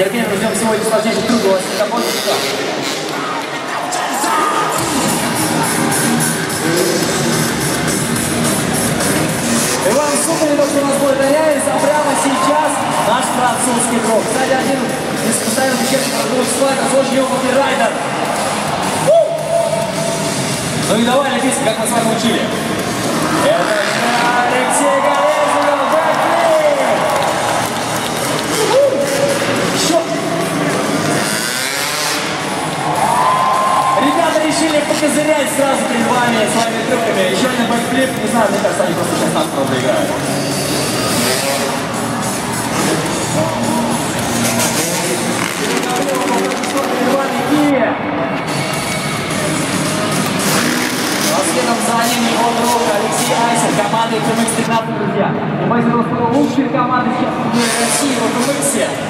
нетерпением ждем сегодня сложнейших круглого синтопончика. Иван Супарев, что у нас будет а прямо сейчас наш французский друг. Кстати, один из постоянных участников двух слайд, очень опытный райдер. Ну и давай, Лепись, как мы с вами учили. Покозырять сразу перед вами своими трюками. Еще один бэкфлип, не знаю, мне кажется, они просто сейчас нас просто играют. Перед вами Киев. А следом за ним его друг Алексей Айсер, команда FMX 13, друзья. Мы из лучшие команды сейчас в России в FMX.